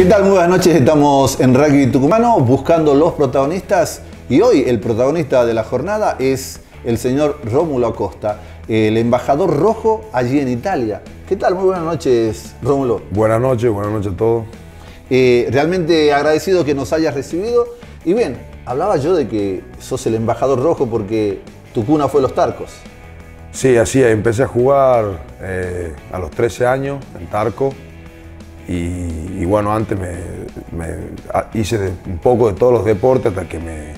¿Qué tal? Muy buenas noches, estamos en Rugby Tucumano buscando los protagonistas y hoy el protagonista de la jornada es el señor Rómulo Acosta, el embajador rojo allí en Italia. ¿Qué tal? Muy buenas noches, Rómulo. Buenas noches, buenas noches a todos. Eh, realmente agradecido que nos hayas recibido. Y bien, hablaba yo de que sos el embajador rojo porque tu cuna fue Los Tarcos. Sí, así es. Empecé a jugar eh, a los 13 años en Tarco. Y, y bueno, antes me, hice de- un poco de todos los deportes hasta que me,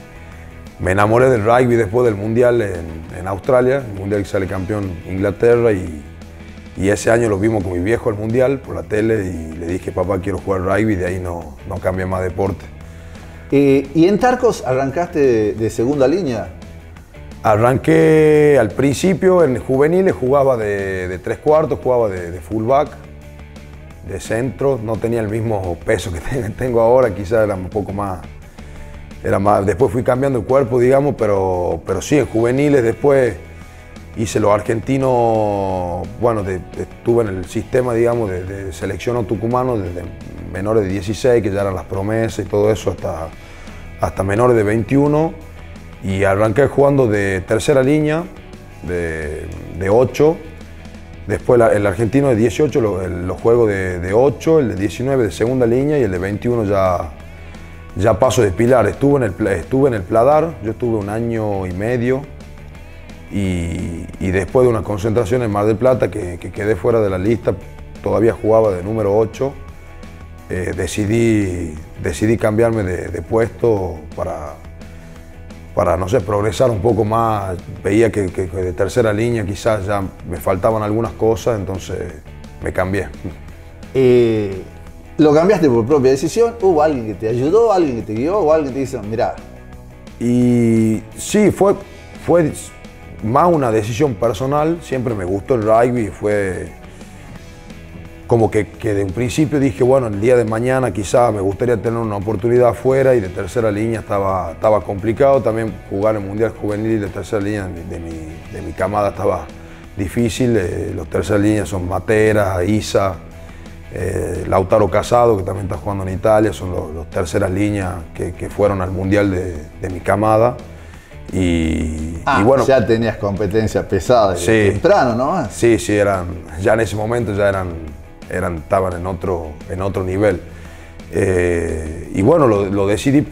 me enamoré del rugby después del Mundial en, en Australia, el Mundial que sale campeón Inglaterra. Y, y ese año lo vimos con mi viejo al Mundial por la tele y le dije, papá, quiero jugar rugby. De ahí no, no cambié más deporte. Eh, y en Tarcos arrancaste de, de segunda línea. Arranqué al principio en juveniles, jugaba de, de tres cuartos, jugaba de, de fullback, de centro, no tenía el mismo peso que te- tengo ahora, quizás era un poco más, era más, después fui cambiando el cuerpo, digamos, pero, pero sí, en juveniles después hice los argentinos, bueno, de- estuve en el sistema, digamos, de, de selección tucumano desde menores de 16, que ya eran las promesas y todo eso, hasta, hasta menores de 21. Y arranqué jugando de tercera línea, de, de 8. Después el argentino de 18, lo- el- los juegos de, de 8, el de 19 de segunda línea y el de 21 ya, ya paso de pilar. Estuve en, el, estuve en el Pladar, yo estuve un año y medio. Y, después de una concentración en Mar del Plata, que, que quedé fuera de la lista, todavía jugaba de número 8, eh, decidí, decidí cambiarme de puesto para, para, no sé, progresar un poco más. Veía que, que- que de tercera línea quizás ya me faltaban algunas cosas, entonces me cambié. Eh, ¿Lo cambiaste por propia decisión? ¿Hubo alguien que te ayudó, alguien que te guió o alguien que te dice, mira, Y sí, fue, fue más una decisión personal. Siempre me gustó el rugby. Fue como que, que de un principio dije, bueno, el día de mañana quizás me gustaría tener una oportunidad afuera y de tercera línea estaba, estaba complicado. También jugar el Mundial Juvenil de tercera línea de mi, de mi- camada estaba difícil. Eh, los terceras líneas son Matera, Isa, eh, Lautaro Casado, que también está jugando en Italia, son los, los terceras líneas que, que fueron al Mundial de, de mi camada. Y, ah, y bueno, ya tenías competencia pesada Sí. temprano, ¿no? sí, sí, eran, ya en ese momento ya eran, eran estaban en otro, en otro nivel. Eh, y bueno, lo, lo decidí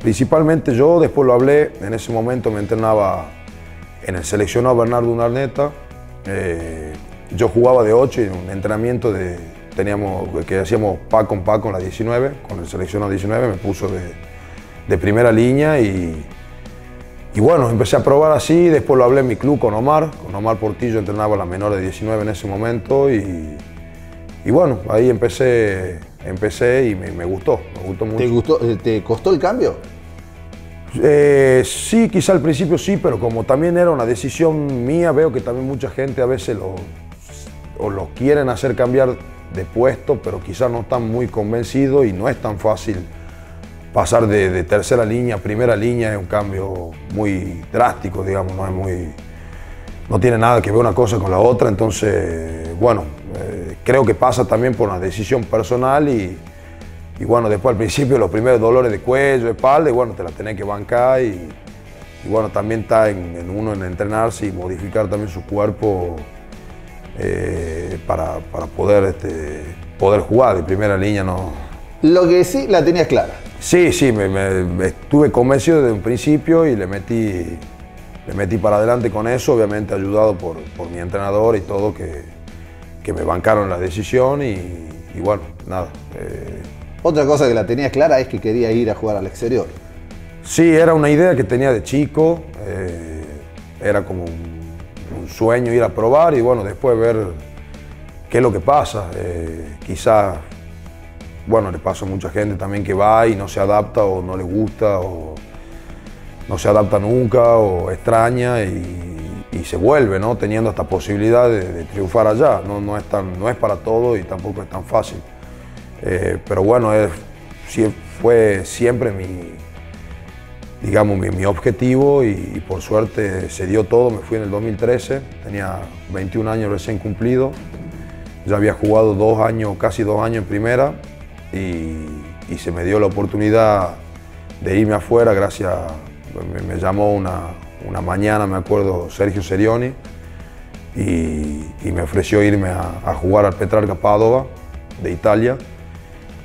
principalmente yo, después lo hablé, en ese momento me entrenaba en el seleccionado Bernardo Unarneta. Eh, yo jugaba de 8 y en un entrenamiento de, teníamos, que hacíamos pa con pa con la 19, con el seleccionado 19, me puso de, primera línea y, y bueno, empecé a probar así, después lo hablé en mi club con Omar, con Omar Portillo entrenaba la menor de 19 en ese momento y, y bueno, ahí empecé, empecé y me, me gustó, me gustó mucho. ¿Te, gustó, eh, ¿Te costó el cambio? Eh, sí, quizá al principio sí, pero como también era una decisión mía, veo que también mucha gente a veces lo, o lo quieren hacer cambiar de puesto, pero quizás no están muy convencidos y no es tan fácil pasar de, de tercera línea a primera línea, es un cambio muy drástico, digamos, no es muy... No tiene nada que ver una cosa con la otra, entonces, bueno, eh, creo que pasa también por una decisión personal y, y bueno, después al principio los primeros dolores de cuello, de espalda, y bueno, te la tenés que bancar y, y bueno, también está en, en uno en entrenarse y modificar también su cuerpo eh, para, para poder, este, poder jugar de primera línea. No. Lo que sí la tenías clara. Sí, sí, me, me- me estuve convencido desde un principio y le metí, le metí para adelante con eso, obviamente ayudado por, por mi entrenador y todo, que, que me bancaron la decisión y, y bueno, nada. eh, Otra cosa que la tenías clara es que quería ir a jugar al exterior. Sí, era una idea que tenía de chico, eh, era como un, un sueño ir a probar y bueno, después ver qué es lo que pasa. Eh, quizás, bueno, le pasa a mucha gente también que va y no se adapta o no le gusta o no se adapta nunca o extraña y, y se vuelve, ¿no? Teniendo esta posibilidad de, triunfar allá. No, no, es tan, no es para todo y tampoco es tan fácil. Eh, pero bueno, es- fue siempre mi, digamos, mi, objetivo y, y por suerte se dio todo. Me fui en el 2013, tenía 21 años recién cumplido. Ya había jugado dos años, casi dos años en primera y, se me dio la oportunidad de irme afuera gracias, me, llamó una, una, mañana, me acuerdo, Sergio Serioni y, me ofreció irme a, jugar al Petrarca Padova de Italia.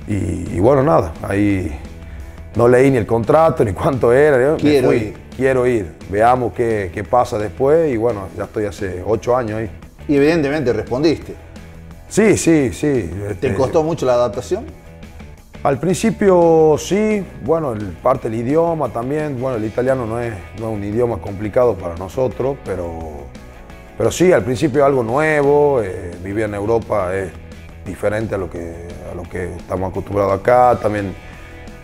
Y, bueno, nada, ahí no leí ni el contrato ni cuánto era. Quiero ir. Quiero ir, veamos qué, qué pasa después y bueno, ya estoy hace ocho años ahí. Y evidentemente respondiste. Sí, sí, sí. ¿Te este, costó mucho la adaptación? Al principio sí, bueno, el, parte del idioma también, bueno, el italiano no es, no es un idioma complicado para nosotros, pero, pero sí, al principio algo nuevo, eh, vivir en Europa es diferente a lo, que, a lo que estamos acostumbrados acá, también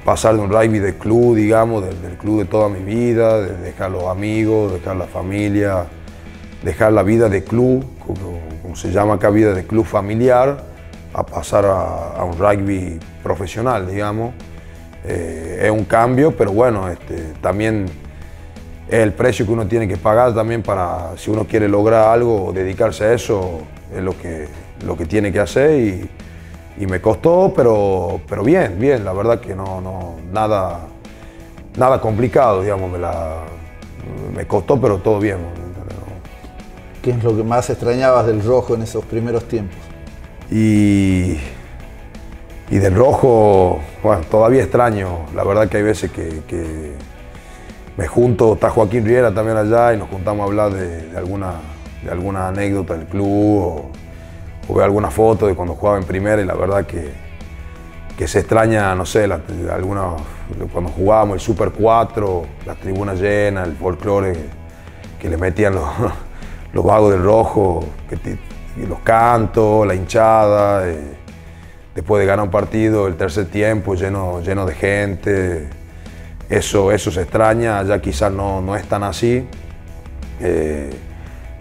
pasar de un rugby de club, digamos, del, club de toda mi vida, de dejar los amigos, dejar la familia, dejar la vida de club, como, se llama acá, vida de club familiar, a pasar a, un rugby profesional, digamos. Eh, es un cambio, pero bueno, este, también es el precio que uno tiene que pagar también para, si uno quiere lograr algo o dedicarse a eso, es lo que, lo que tiene que hacer y, me costó, pero, pero bien, bien, la verdad que no, no nada, nada complicado, digamos, me, la, me costó, pero todo bien. ¿Qué es lo que más extrañabas del rojo en esos primeros tiempos? Y, y del rojo, bueno, todavía extraño. La verdad que hay veces que, me junto, está Joaquín Riera también allá y nos juntamos a hablar de, alguna, de alguna anécdota del club o, o ver alguna foto de cuando jugaba en primera y la verdad que, que se extraña, no sé, cuando jugábamos el Super 4, las tribunas llenas, el folclore que le metían los, los vagos del rojo, los cantos, la hinchada, eh, después de ganar un partido, el tercer tiempo lleno, lleno de gente, eso, eso se extraña, allá quizás no, no es tan así. Eh,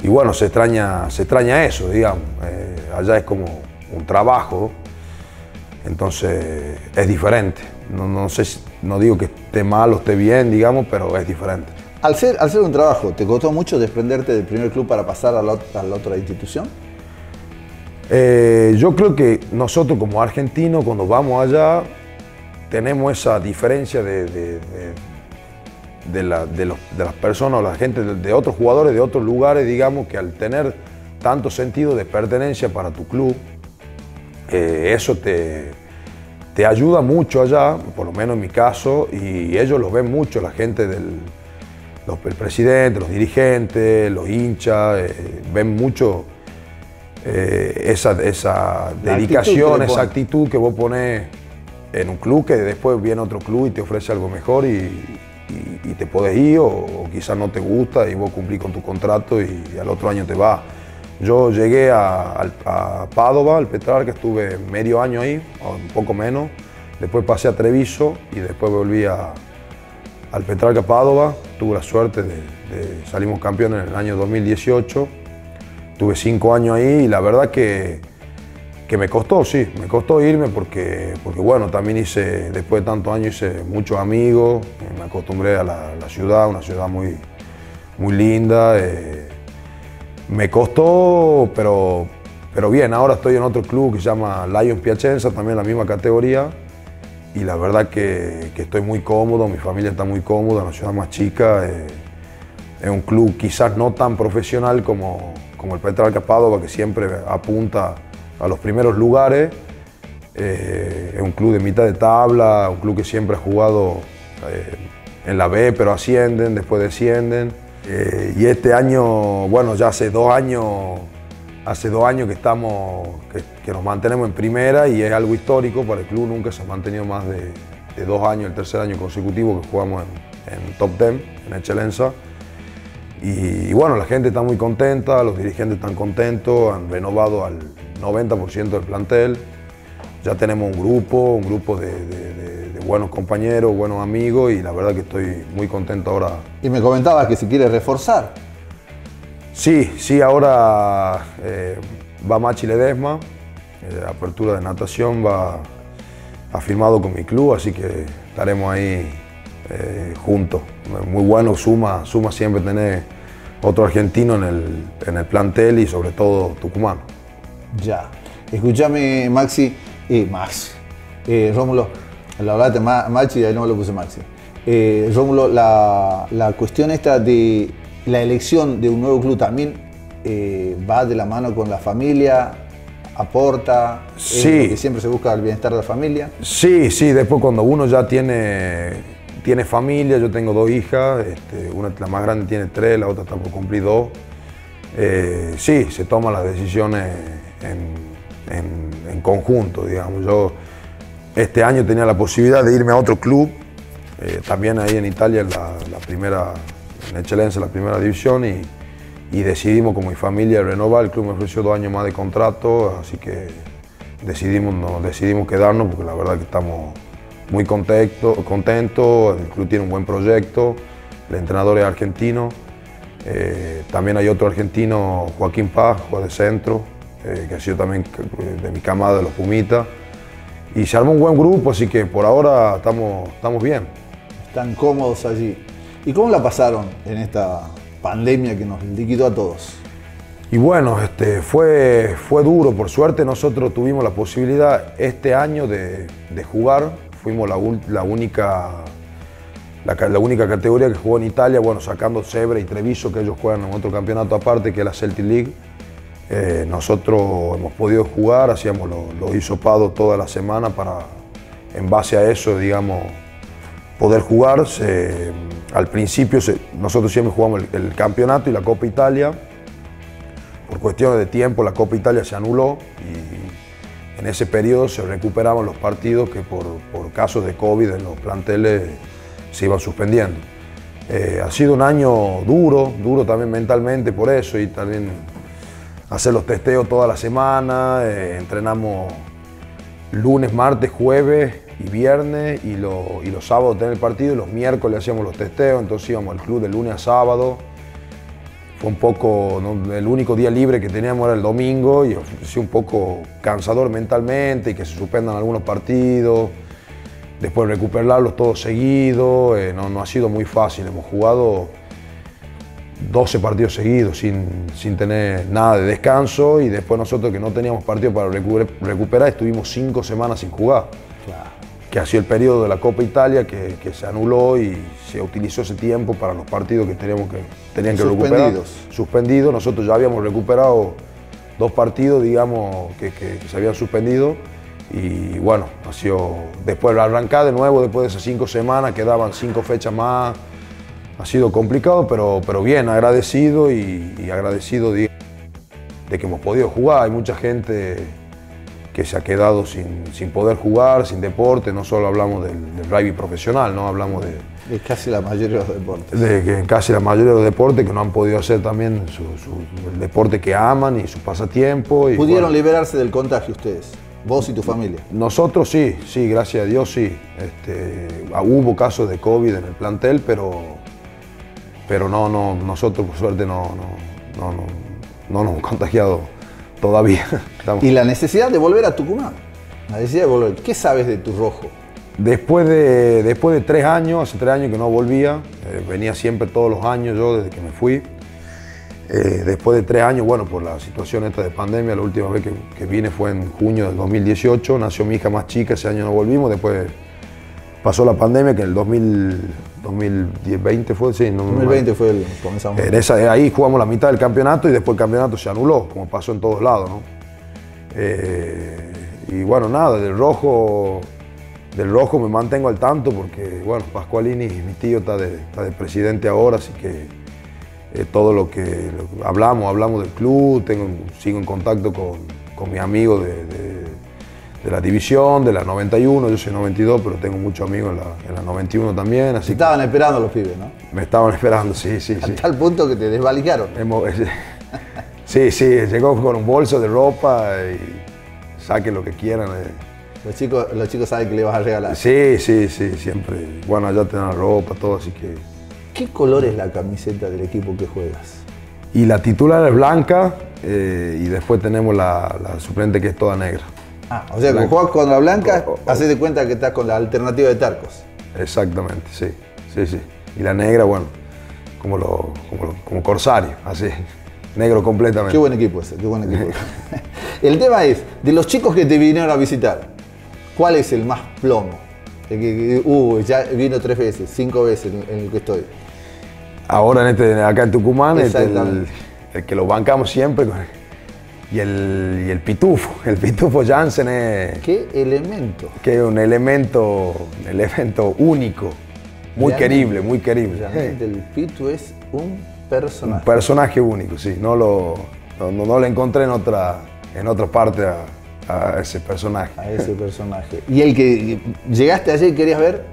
y bueno, se extraña, se extraña eso, digamos. Eh, allá es como un trabajo, entonces es diferente. No, no, sé, no digo que esté mal o esté bien, digamos, pero es diferente. Al ser, al ser un trabajo, ¿te costó mucho desprenderte del primer club para pasar a la, otra institución? Eh, yo creo que nosotros como argentinos, cuando vamos allá, tenemos esa diferencia de, de, las personas o la gente, de, otros jugadores de otros lugares, digamos, que al tener tanto sentido de pertenencia para tu club, eh, eso te, te ayuda mucho allá, por lo menos en mi caso, y ellos lo ven mucho, la gente del, los, presidente, los dirigentes, los hinchas, eh, ven mucho eh, esa, esa dedicación, esa actitud que vos pones en un club que después viene otro club y te ofrece algo mejor y, te podés ir o, quizás no te gusta y vos cumplís con tu contrato y, al otro año te vas. Yo llegué a, a, Padova, al Petrarca, estuve medio año ahí, un poco menos. Después pasé a Treviso y después volví a, al Petrarca Padova. Tuve la suerte de, salimos campeones en el año 2018. Tuve cinco años ahí y la verdad que, que me costó, sí, me costó irme porque, porque, bueno, también hice, después de tantos años hice muchos amigos, me acostumbré a la, ciudad, una ciudad muy, muy linda. Eh, me costó, pero, pero bien, ahora estoy en otro club que se llama Lions Piacenza, también la misma categoría y la verdad que, estoy muy cómodo, mi familia está muy cómoda, una ciudad más chica. Eh, es un club quizás no tan profesional como, como el Petrarca Padova, que siempre apunta a los primeros lugares. Eh, es un club de mitad de tabla, un club que siempre ha jugado eh, en la B, pero ascienden, después descienden. y este año, bueno, ya hace dos años Hace dos años que estamos, que, nos mantenemos en primera y es algo histórico para el club, nunca se ha mantenido más de, dos años, el tercer año consecutivo que jugamos en, Top Ten, en Excelencia. Y, bueno, la gente está muy contenta, los dirigentes están contentos, han renovado al 90% del plantel. Ya tenemos un grupo, un grupo de, de, buenos compañeros, buenos amigos y la verdad que estoy muy contento ahora. Y me comentabas que si quiere reforzar. Sí, sí, ahora eh, va Machi Ledesma, eh, apertura de natación, va, ha firmado con mi club, así que estaremos ahí eh, juntos. Muy bueno, suma, suma siempre tener otro argentino en el, en el plantel y sobre todo tucumano. Ya. Escúchame, Maxi, y Max, Eh, Rómulo, la hablaste Maxi y ahí no me lo puse Maxi. Eh, Rómulo, la, la, cuestión esta de la elección de un nuevo club también eh, va de la mano con la familia, aporta, sí. que siempre se busca el bienestar de la familia. Sí, sí, después cuando uno ya tiene, tiene familia, yo tengo dos hijas, este, una, la más grande tiene tres, la otra está por cumplir dos. Eh, sí, se toman las decisiones en, conjunto, digamos. Yo este año tenía la posibilidad de irme a otro club, eh, también ahí en Italia, la, primera, en Excelencia, la primera división, y, decidimos con mi familia renovar. El club me ofreció dos años más de contrato, así que decidimos, decidimos quedarnos porque la verdad que estamos muy contentos, contento, el club tiene un buen proyecto, el entrenador es argentino. Eh, también hay otro argentino, Joaquín Paz, juega de centro, eh, que ha sido también de mi camada de los Pumitas. Y se armó un buen grupo, así que por ahora estamos, estamos bien. Están cómodos allí. ¿Y cómo la pasaron en esta pandemia que nos liquidó a todos? Y bueno, este, fue, fue duro, por suerte nosotros tuvimos la posibilidad este año de, de jugar, fuimos la, la única la, única categoría que jugó en Italia, bueno, sacando Sebre y Treviso, que ellos juegan en otro campeonato aparte, que es la Celtic League. Eh, nosotros hemos podido jugar, hacíamos los hisopados toda la semana para, en base a eso, digamos, poder jugar. al principio nosotros siempre jugamos el, campeonato y la Copa Italia. Por cuestiones de tiempo la Copa Italia se anuló y en ese periodo se recuperaban los partidos que por, por casos de COVID en los planteles se iban suspendiendo. Eh, ha sido un año duro, duro también mentalmente por eso y también hacer los testeos toda la semana, eh, entrenamos lunes, martes, jueves y viernes y, y los sábados tener el partido y los miércoles hacíamos los testeos, entonces íbamos al club de lunes a sábado. Fue un poco, el único día libre que teníamos era el domingo y fue un poco cansador mentalmente y que se suspendan algunos partidos después recuperarlos todos seguidos, eh, no, ha sido muy fácil. Hemos jugado 12 partidos seguidos sin, sin, tener nada de descanso y después nosotros que no teníamos partido para recuperar estuvimos 5 semanas sin jugar. Que ha sido el periodo de la Copa Italia que, que, se anuló y se utilizó ese tiempo para los partidos que teníamos que, tenían que recuperar. Suspendidos. Nosotros ya habíamos recuperado dos partidos, digamos, que, que se habían suspendido y bueno, ha sido, después de arrancar de nuevo, después de esas cinco semanas, quedaban cinco fechas más. Ha sido complicado, pero, pero bien, agradecido y, agradecido de, que hemos podido jugar. Hay mucha gente que se ha quedado sin, sin poder jugar, sin deporte. No solo hablamos del, rugby profesional, no hablamos de, de casi la mayoría de los deportes. De que casi la mayoría de los deportes que no han podido hacer también el deporte que aman y su pasatiempo. Y, ¿Pudieron liberarse del contagio ustedes? ¿Vos y tu familia? Nosotros sí, sí, gracias a Dios sí. Este, hubo casos de COVID en el plantel, pero, pero no, no, nosotros por suerte no, no, no, no nos hemos contagiado todavía. ¿Y la necesidad de volver a Tucumán? La necesidad de volver. ¿Qué sabes de tu rojo? Después de, después de tres años, hace tres años que no volvía, eh, venía siempre todos los años yo desde que me fui. Eh, después de tres años, bueno, por la situación esta de pandemia, la última vez que, vine fue en junio del 2018, nació mi hija más chica, ese año no volvimos, después pasó la pandemia, que en el 2020 fue, sí, no, 2020 fue el comenzamos. En esa, ahí jugamos la mitad del campeonato y después el campeonato se anuló, como pasó en todos lados, ¿no? Eh, y bueno, nada, del rojo, del rojo me mantengo al tanto porque, bueno, Pascualini, mi tío, está de, está de presidente ahora, así que eh, todo lo que, hablamos, hablamos del club, tengo, sigo en contacto con, con mis amigos de, la división, de la 91, yo soy 92, pero tengo muchos amigos en la, 91 también. Así estaban esperando los pibes, ¿no? Me estaban esperando, sí, sí. Hasta tal punto que te desvalijaron. sí, sí, llegó con un bolso de ropa y saquen lo que quieran. Eh. Los chicos, los chicos saben que le vas a regalar. Sí, sí, sí, siempre. Bueno, allá tienen la ropa, todo, así que ¿Qué color es la camiseta del equipo que juegas? Y la titular es blanca eh, y después tenemos la, suplente que es toda negra. Ah, o sea, cuando juegas con la blanca, haces de cuenta que estás con la alternativa de Tarcos. Exactamente, sí, sí, sí. Y la negra, bueno, como, lo, como, corsario, así, negro completamente. Qué buen equipo ese, qué buen equipo. El tema es, de los chicos que te vinieron a visitar, ¿cuál es el más plomo? El que, uh, ya vino tres veces, cinco veces en, el que estoy. Ahora en este, acá en Tucumán, este, el, el que lo bancamos siempre. Y el, y el pitufo. El pitufo Jansen es, ¿Qué elemento? que es un elemento, un elemento único. Muy Realmente. querible, muy querible. Realmente el Pitu es un Un personaje. personaje único, sí. No lo, no, no- lo encontré en otra, en otra parte a, a ese personaje. a ese personaje. Y el que llegaste ayer y querías ver,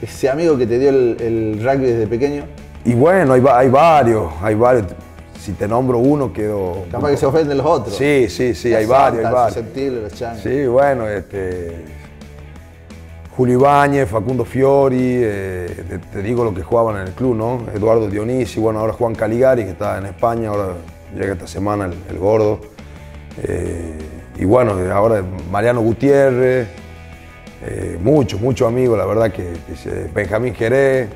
ese amigo que te dio el, el rugby desde pequeño, Y bueno, hay, hay varios, hay varios. Si te nombro uno, quedo. capaz que se ofenden los otros. Sí, sí, sí, hay varios, hay varios. los changos. Sí, bueno, este. Julio Ibáñez, Facundo Fiori, eh, te, te digo lo que jugaban en el club, ¿no? Eduardo Dionisi, bueno, ahora Juan Caligari, que está en España, ahora llega esta semana el, el gordo. Eh, y bueno, ahora Mariano Gutiérrez, eh, muchos, muchos amigos, la verdad que, que Benjamín Jerez,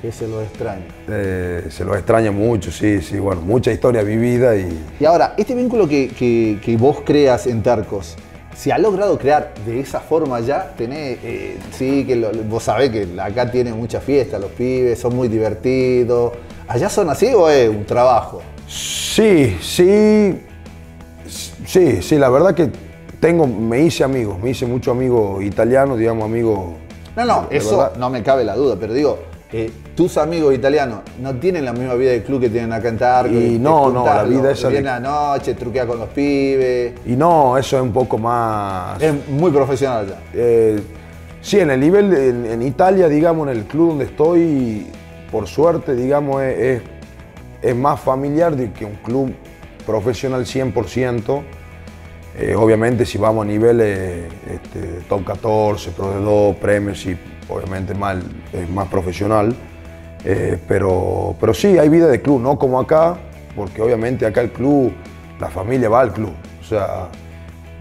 Que se lo extraña. eh, se los extraña mucho, sí, sí, bueno, mucha historia vivida y, Y ahora, este vínculo que, que- que vos creas en Tarcos, ¿se ha logrado crear de esa forma ya? Tenés, eh, sí, que lo- vos sabés que acá tienen mucha fiesta los pibes, son muy divertidos. ¿Allá son así o es un trabajo? Sí, sí, sí, sí, la verdad que tengo, me hice amigos, me hice muchos amigos italianos, digamos amigos. No, no, eso verdad. no me cabe la duda, pero digo, eh, tus amigos italianos no tienen la misma vida de club que tienen acá en Tarcos. Y te no, no, la vida esa de- Viene a la noche, truquea con los pibes. Y no, eso es un poco más. Es muy profesional allá. eh, sí, en el nivel, de- en, en Italia, digamos, en el club donde estoy, por suerte, digamos, es, es- es más familiar de que un club profesional 100%. Eh, obviamente si vamos a niveles este, top 14, Pro de 2, Premiership, obviamente más, es más profesional. Eh, pero, pero sí, hay vida de club, no como acá, porque obviamente acá el club, la familia va al club. O sea,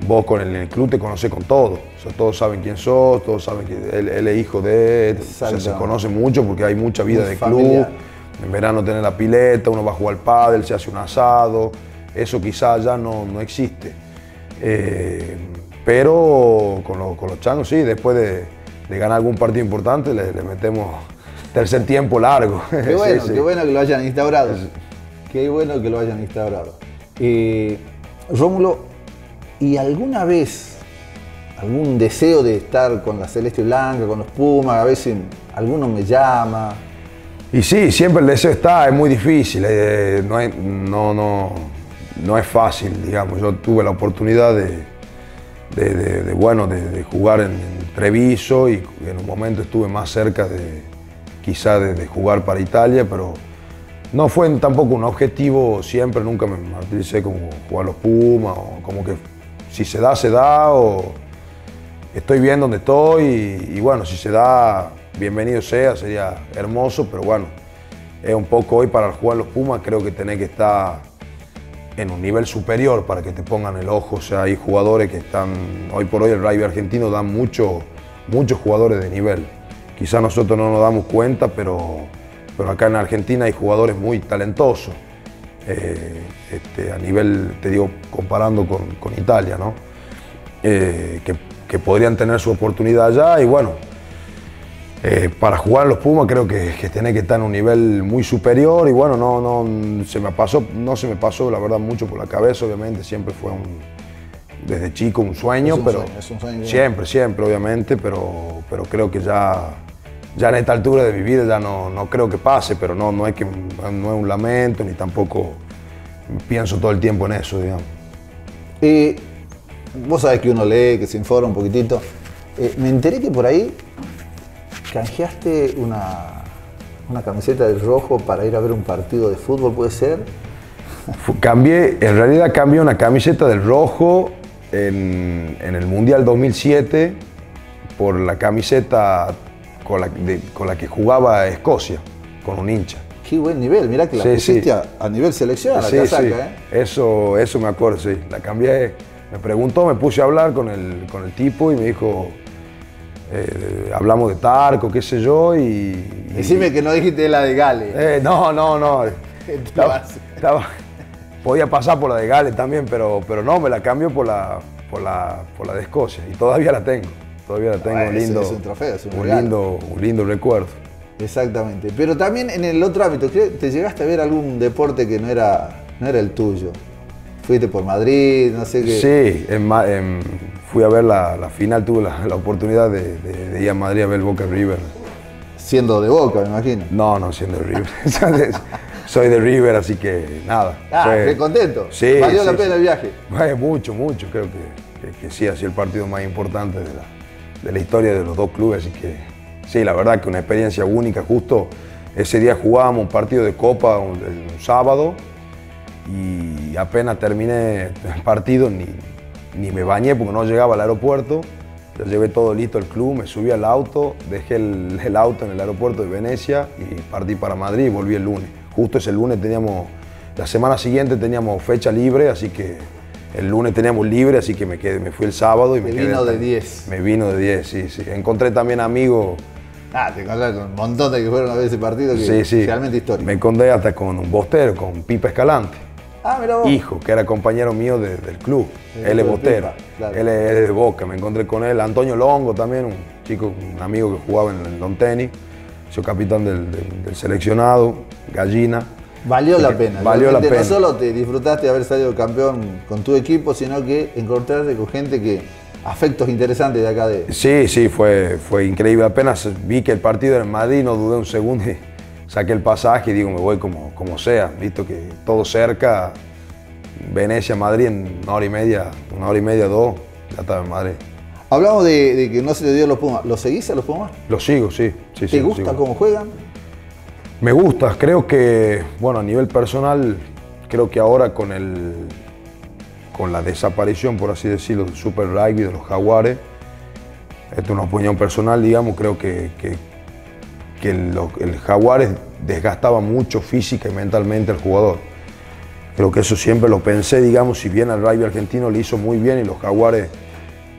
vos con el, el club te conoces con todo. O sea, todos saben quién sos, todos saben que él, él es hijo de... O sea, se conoce mucho porque hay mucha vida Muy de familiar. club. En verano tener la pileta, uno va a jugar al pádel, se hace un asado. Eso quizás ya no, no existe. Eh, pero con, los- con los changos sí, después de, de ganar algún partido importante le, le metemos tercer tiempo largo. Qué bueno, Sí, sí. qué bueno que lo hayan instaurado. Qué bueno que lo hayan instaurado. Eh, Rómulo, ¿y alguna vez algún deseo de estar con la Celeste Blanca, con los Pumas? A veces alguno me llama. Y sí, siempre el deseo está, es muy difícil, eh, no, es, no, no, no es fácil, digamos. Yo tuve la oportunidad de, de- de- de, bueno, de, de jugar en, en Treviso y en un momento estuve más cerca de quizá de, jugar para Italia, pero no fue tampoco un objetivo siempre, nunca me martiricé como jugar los Pumas, o como que si se da, se da, o estoy bien donde estoy y, y bueno, si se da, bienvenido sea, sería hermoso, pero bueno, es un poco hoy para jugar los Pumas, creo que tenés que estar en un nivel superior para que te pongan el ojo, o sea, hay jugadores que están, hoy por hoy el rugby argentino da mucho, muchos jugadores de nivel, quizás nosotros no nos damos cuenta, pero, pero acá en Argentina hay jugadores muy talentosos, eh, este, a nivel, te digo, comparando con, con Italia, ¿no? Eh, que, que podrían tener su oportunidad allá y bueno, eh, para jugar los Pumas creo que, que tenés que estar en un nivel muy superior y bueno, no, no, se me pasó, no se me pasó la verdad mucho por la cabeza, obviamente siempre fue un, desde chico un sueño, Es un pero sueño, es un sueño. siempre, siempre obviamente, pero, pero creo que ya, ya en esta altura de mi vida ya no, no creo que pase, pero no, no, es que, no es un lamento ni tampoco pienso todo el tiempo en eso, digamos. Eh, vos sabés que uno lee, que se informa un poquitito. Eh, me enteré que por ahí canjeaste una, una camiseta del rojo para ir a ver un partido de fútbol, ¿puede ser? Cambié, en realidad cambié una camiseta del rojo en, en el Mundial 2007 por la camiseta con la, de- con la que jugaba Escocia, con un hincha. Qué buen nivel, mirá que la Sí, pusiste sí. A, a nivel selección, la Sí, casaca, ¿eh? eso, eso me acuerdo, sí. La cambié, me preguntó, me puse a hablar con el, con el tipo y me dijo, eh, hablamos de Tarco, qué sé yo, y... y- Decime que no dijiste la de Gale. Eh, no, no, no. Estaba- estaba- podía pasar por la de Gales también, pero, pero no, me la cambio por la, por, la, por la de Escocia y todavía la tengo. Todavía tengo Bueno, eso lindo, es un trofeo, es un un, regalo. lindo, un lindo recuerdo. Exactamente. Pero también en el otro ámbito, ¿qué- ¿te llegaste a ver algún deporte que no era, no era el tuyo? Fuiste por Madrid, no sé qué. Sí, en en- fui a ver la, la final, tuve la, la oportunidad de, de- de ir a Madrid a ver el Boca River. Siendo de boca, me imagino. No, no, siendo de River. Soy de River, así que nada. Ah, qué contento. Sí, Valió sí, la pena sí. el viaje. Mucho, mucho. Creo que, que- que sí ha sido el partido más importante de la, de la historia de los dos clubes. Así que sí, la verdad que una experiencia única. Justo ese día jugábamos un partido de Copa un, un sábado y apenas terminé el partido ni, ni me bañé porque no llegaba al aeropuerto. Yo llevé todo listo al club, me subí al auto, dejé el, el auto en el aeropuerto de Venecia y partí para Madrid y volví el lunes. Justo ese lunes teníamos, la semana siguiente teníamos fecha libre, así que el lunes teníamos libre, así que me, quedé, me fui el sábado y me quedé. vino de hasta- 10. Me vino de 10, sí, sí. Encontré también amigos, Ah, te encontraste con un montón de que fueron a ver ese partido que sí, sí. realmente histórico. Me encontré hasta con un bostero, con Pipa Escalante. Ah, mira vos. hijo, que era compañero mío de- del club. El él es claro. Él, es, él es de Boca. Me encontré con él. Antonio Longo también, un chico, un amigo que jugaba en el long tenis. Soy capitán del, del- del seleccionado, Gallina. Valió la pena. valió la pena. No solo te disfrutaste de haber salido campeón con tu equipo, sino que encontrarte con gente que. afectos interesantes de acá de. Sí, sí, fue, fue increíble. Apenas vi que el partido era en Madrid, no dudé un segundo y saqué el pasaje y digo, me voy como, como sea. Visto que todo cerca, Venecia, Madrid, en una hora y media, una hora y media, dos, ya estaba en Madrid. Hablamos de, de que no se te dio los Pumas. ¿Los seguís a los Pumas? Lo sigo, sí. sí ¿Te sí, lo gusta cómo juegan? Me gusta, creo que, bueno, a nivel personal, creo que ahora con el con la desaparición, por así decirlo, del Super Rugby de los Jaguares, esto es una opinión personal, digamos, creo que, que, el Jaguares desgastaba mucho física y mentalmente al jugador. Creo que eso siempre lo pensé, digamos, si bien al rugby argentino le hizo muy bien y los Jaguares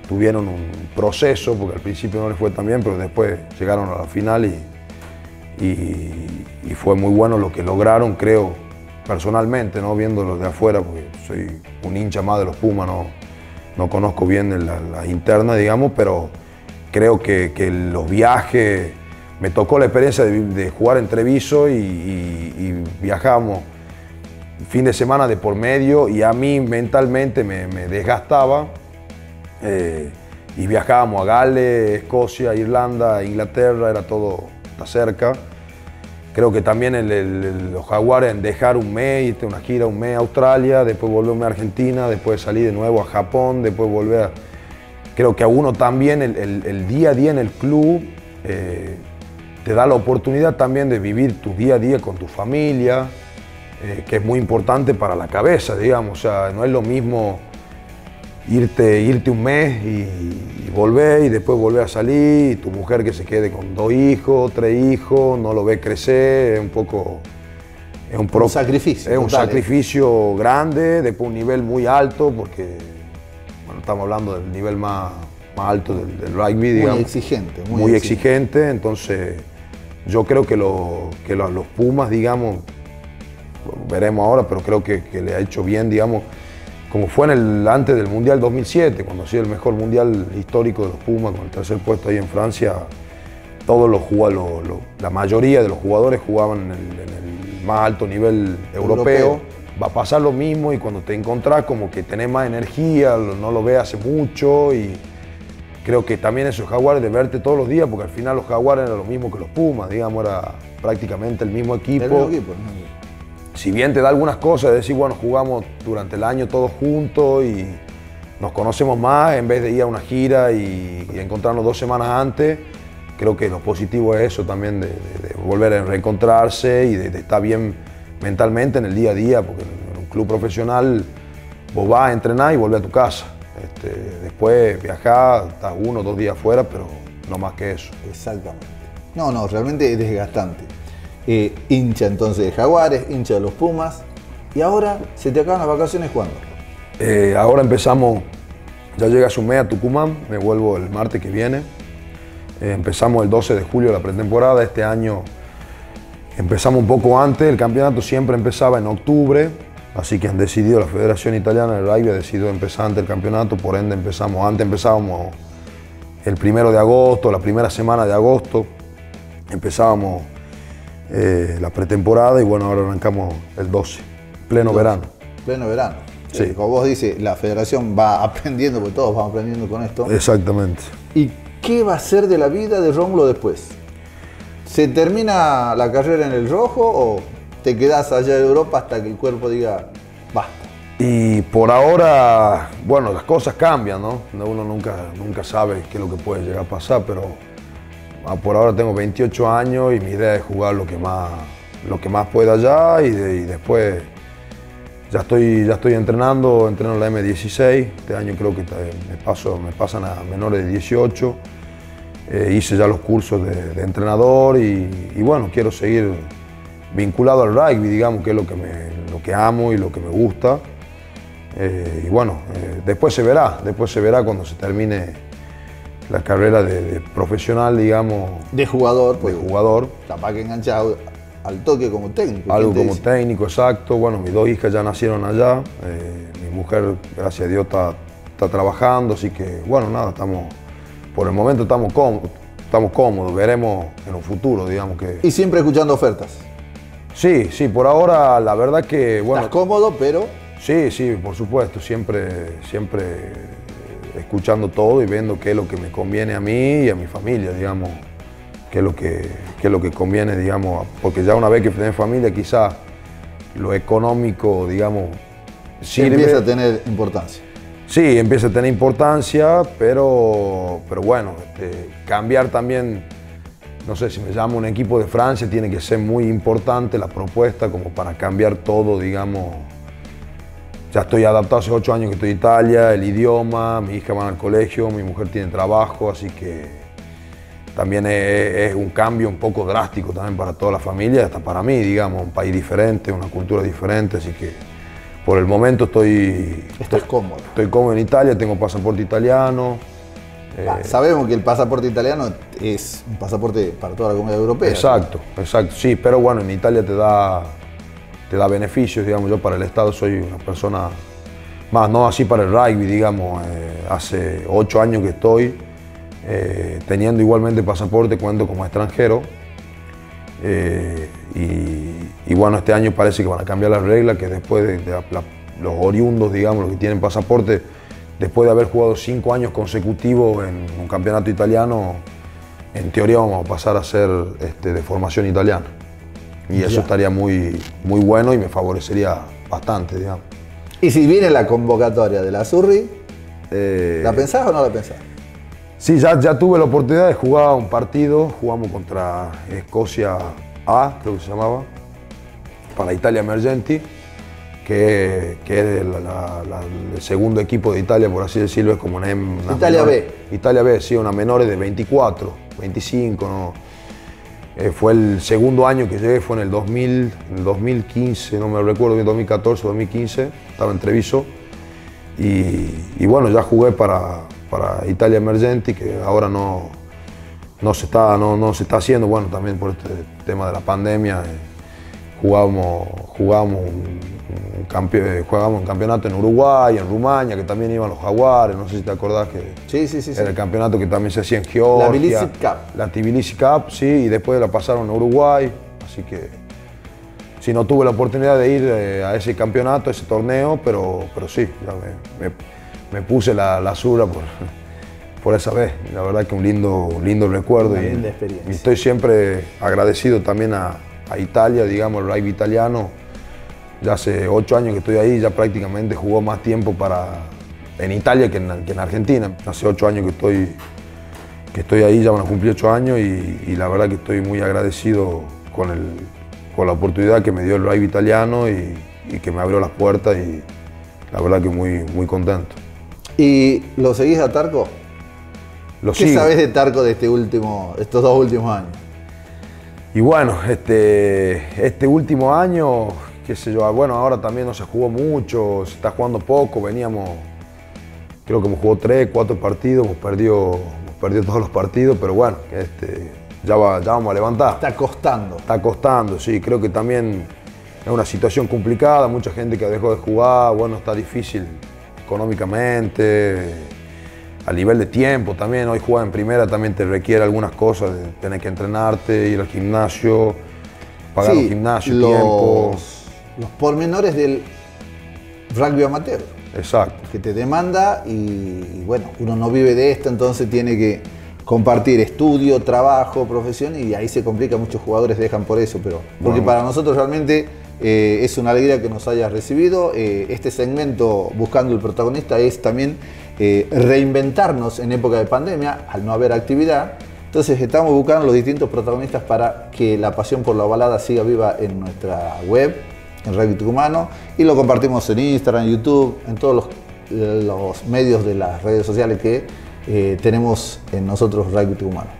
tuvieron un proceso, porque al principio no les fue tan bien, pero después llegaron a la final y, y, y fue muy bueno lo que lograron, creo, personalmente, ¿no? viéndolo de afuera, porque soy un hincha más de los Pumas, no, no conozco bien la, la interna, digamos, pero creo que, que los viajes, me tocó la experiencia de, de jugar en Treviso y, y- y viajábamos fin de semana de por medio y a mí mentalmente me, me desgastaba. eh, y viajábamos a Gales, Escocia, Irlanda, Inglaterra, era todo cerca. Creo que también el- los jaguares en dejar un mes, irte una gira un mes a Australia, después volver un mes a Argentina, después salir de nuevo a Japón, después volver a... Creo que a uno también el día a día en el club eh, te da la oportunidad también de vivir tu día a día con tu familia, eh, que es muy importante para la cabeza, digamos. O sea, no es lo mismo irte, irte un mes y, y volver y después volver a salir y tu mujer que se quede con dos hijos, tres hijos, no lo ve crecer, es un poco... Es un, pro- sacrificio, Es un total, ¿eh? sacrificio grande, después un nivel muy alto, porque bueno, estamos hablando del nivel más, más alto del, del rugby, digamos Muy exigente. Muy, muy, exigente. exigente, entonces yo creo que, lo- que lo- los Pumas, digamos, veremos ahora, pero creo que, que le ha hecho bien, digamos, como fue en el, antes del Mundial 2007, cuando ha sido el mejor Mundial histórico de los Pumas, con el tercer puesto ahí en Francia, todos los jugadores, lo- lo- la mayoría de los jugadores jugaban en el, en el más alto nivel europeo. Europeo. Va a pasar lo mismo y cuando te encontrás como que tenés más energía, no lo ves hace mucho y creo que también esos jaguares de verte todos los días, porque al final los jaguares eran lo mismo que los Pumas, digamos, era prácticamente el mismo equipo. El mismo equipo, ¿no? Si bien te da algunas cosas, de decir, bueno, jugamos durante el año todos juntos y nos conocemos más, en vez de ir a una gira y, encontrarnos dos semanas antes, creo que lo positivo es eso también, de, volver a reencontrarse y de, de estar bien mentalmente en el día a día, porque en un club profesional vos vas a entrenar y volvés a tu casa. Este, después viajás, estás uno o dos días fuera, pero no más que eso. Exactamente. No, no, realmente es desgastante. Eh, hincha entonces de Jaguares, hincha de los Pumas. Y ahora se te acaban las vacaciones cuándo? Eh, ahora empezamos, ya llega su mes a Tucumán, me vuelvo el martes que viene. Eh, empezamos el 12 de julio la pretemporada, este año empezamos un poco antes, el campeonato siempre empezaba en octubre, así que han decidido, la Federación Italiana de Rugby ha decidido empezar antes el campeonato, por ende empezamos, antes empezábamos el primero de agosto, la primera semana de agosto, empezábamos eh, la pretemporada y bueno, ahora arrancamos el 12, pleno verano. Pleno verano. Sí. Eh, como vos dices, la federación va aprendiendo, porque todos vamos aprendiendo con esto. Exactamente. ¿Y qué va a ser de la vida de Rómulo después? ¿Se termina la carrera en el rojo o te quedás allá de Europa hasta que el cuerpo diga basta? Y por ahora, bueno, las cosas cambian, ¿no? Uno nunca, nunca sabe qué es lo que puede llegar a pasar, pero por ahora tengo 28 años y mi idea es jugar lo que más, lo que más pueda allá y, de- y después ya estoy, ya estoy entrenando, entreno en la M16, este año creo que me, paso, me pasan a menores de 18, Eh, hice ya los cursos de, de entrenador y, y bueno, quiero seguir vinculado al rugby, digamos, que es lo que, me, lo que amo y lo que me gusta. Eh, y bueno, eh, después se verá, después se verá cuando se termine la carrera de, de profesional, digamos, De jugador, de pues jugador. capaz que enganchado al toque como técnico. Algo ¿quién te como dice? técnico, exacto. Bueno, mis dos hijas ya nacieron allá. eh, mi mujer, gracias a Dios, está, está trabajando, así que, bueno, nada, estamos, por el momento estamos cómodos, estamos cómodos. Veremos en un futuro, digamos que. Y siempre escuchando ofertas. Sí, sí, por ahora la verdad que, bueno, Estás cómodo, pero Sí, sí, por supuesto, siempre, siempre escuchando todo y viendo qué es lo que me conviene a mí y a mi familia, digamos, qué es lo que, qué es lo que conviene, digamos, porque ya una vez que tenés familia, quizás lo económico, digamos, sirve. empieza a tener importancia. Sí, empieza a tener importancia, pero, pero bueno, este, cambiar también, no sé, si me llamo un equipo de Francia, tiene que ser muy importante la propuesta como para cambiar todo, digamos. Ya estoy adaptado hace ocho años que estoy en Italia, el idioma, mi hija va al colegio, mi mujer tiene trabajo, así que también es, es un cambio un poco drástico también para toda la familia, hasta para mí, digamos, un país diferente, una cultura diferente, así que por el momento estoy, Estás cómodo. Estoy cómodo en Italia, tengo pasaporte italiano. eh, Sabemos que el pasaporte italiano es un pasaporte para toda la comunidad europea. exacto, exacto, sí, pero bueno, en Italia te da, te da beneficios, digamos, yo para el Estado soy una persona, más no así para el rugby, digamos, eh, hace ocho años que estoy, eh, teniendo igualmente pasaporte, cuento como extranjero. eh, y, y bueno, este año parece que van a cambiar las reglas, que después de, los oriundos, digamos, los que tienen pasaporte, después de haber jugado cinco años consecutivos en un campeonato italiano, en teoría vamos a pasar a ser este, de formación italiana. Y eso Ya. estaría muy, muy bueno y me favorecería bastante, digamos. Y si viene la convocatoria de la Surri, Eh, ¿la pensás o no la pensás? Sí, ya, ya tuve la oportunidad de jugar un partido, jugamos contra Escocia A, creo que se llamaba, para Italia Emergenti, que, que es la- la- la- el segundo equipo de Italia, por así decirlo, es como una... una Italia menores- B. Italia B, sí, una menores de 24, 25, ¿no? Eh, fue el segundo año que llegué, fue en el 2000, en el 2015, no me recuerdo bien, 2014, 2015, estaba en Treviso. Y, y bueno, ya jugué para, para Italia Emergenti, que ahora no, no, se está, no, no se está haciendo, bueno, también por este tema de la pandemia. eh, jugábamos, jugábamos, un, un campe- eh, jugábamos un campeonato en Uruguay, en Rumania, que también iban los jaguares, no sé si te acordás que Sí, sí, sí. sí. era el campeonato que también se hacía en Georgia. La Tbilisi Cup. La Tbilisi Cup, sí, y después la pasaron a Uruguay, así que sí, no tuve la oportunidad de ir eh, a ese campeonato, a ese torneo, pero, pero sí, ya me, me- me puse la, la sura por, por esa vez. La verdad que un lindo, un lindo recuerdo. Una y, linda experiencia. y estoy siempre agradecido también a, a Italia, digamos, el rugby italiano. Ya hace ocho años que estoy ahí, ya prácticamente jugó más tiempo para, en Italia que en, que en Argentina. Hace ocho años que estoy, que estoy ahí, ya van a cumplir ocho años y, y la verdad que estoy muy agradecido con, el, con la oportunidad que me dio el rugby italiano y, y que me abrió las puertas y la verdad que muy, muy contento. ¿Y lo seguís a Tarco? Lo ¿Qué sabés de Tarco de este último, estos dos últimos años? Y bueno, este, este último año, qué sé yo, bueno, ahora también no se jugó mucho, se está jugando poco, veníamos, creo que hemos jugado tres, cuatro partidos, hemos perdido, hemos perdido todos los partidos, pero bueno, este, ya, va- ya vamos a levantar. Está costando. Está costando, sí, creo que también es una situación complicada, mucha gente que dejó de jugar, bueno, está difícil económicamente. A nivel de tiempo también. Hoy jugar en primera también te requiere algunas cosas, tener que entrenarte, ir al gimnasio, pagar Sí, un gimnasio, los, tiempo. los pormenores del rugby amateur. Exacto. que te demanda y, y bueno, uno no vive de esto, entonces tiene que compartir estudio, trabajo, profesión y ahí se complica, muchos jugadores dejan por eso, pero porque Bueno. para nosotros realmente eh, es una alegría que nos hayas recibido. Eh, este segmento Buscando el protagonista es también eh, reinventarnos en época de pandemia, al no haber actividad. Entonces estamos buscando los distintos protagonistas para que la pasión por la balada siga viva en nuestra web, en Rugby Tucumano, y lo compartimos en Instagram, YouTube, en todos los, los medios de las redes sociales que eh, tenemos en nosotros Rugby Tucumano.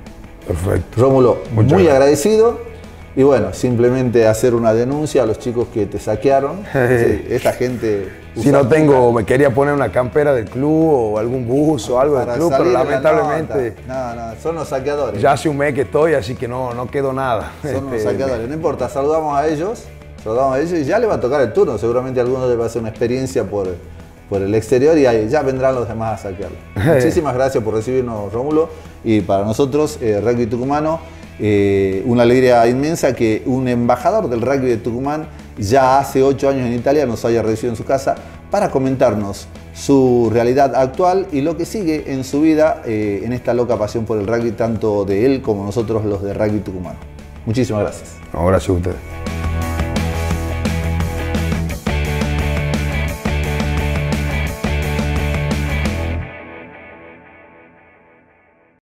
Perfecto. Rómulo, Muchas muy gracias. agradecido. Y bueno, simplemente hacer una denuncia a los chicos que te saquearon. Sí, esta gente. Si no tengo, me quería poner una campera del club o algún bus o algo del club, pero la lamentablemente nota. No, no, son los saqueadores. ya hace un mes que estoy, así que no, no quedó nada. Son unos Este, saqueadores. No importa, saludamos a ellos. Saludamos a ellos y ya le va a tocar el turno. Seguramente a algunos les va a hacer una experiencia por, por el exterior y ahí ya vendrán los demás a saquearlo. Muchísimas gracias por recibirnos, Rómulo. Y para nosotros, eh, Rugby Tucumano, eh, una alegría inmensa que un embajador del rugby de Tucumán ya hace ocho años en Italia nos haya recibido en su casa para comentarnos su realidad actual y lo que sigue en su vida eh, en esta loca pasión por el rugby, tanto de él como nosotros los de Rugby Tucumano. Muchísimas gracias. No, gracias a ustedes.